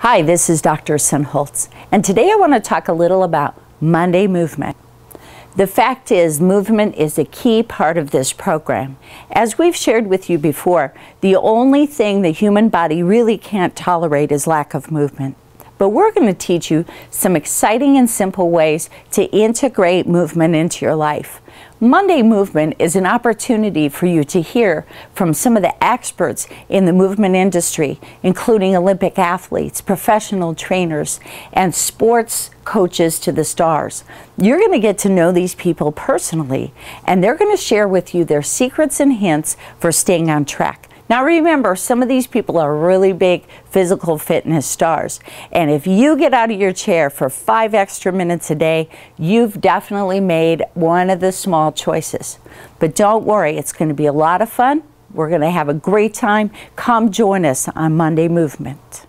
Hi, this is Dr. Sunholtz, and today I want to talk a little about Monday movement. The fact is, movement is a key part of this program. As we've shared with you before, the only thing the human body really can't tolerate is lack of movement. But we're going to teach you some exciting and simple ways to integrate movement into your life. Monday Movement is an opportunity for you to hear from some of the experts in the movement industry, including Olympic athletes, professional trainers, and sports coaches to the stars. You're going to get to know these people personally, and they're going to share with you their secrets and hints for staying on track. Now remember, some of these people are really big physical fitness stars. And if you get out of your chair for five extra minutes a day, you've definitely made one of the small choices. But don't worry, it's going to be a lot of fun. We're going to have a great time. Come join us on Monday Movement.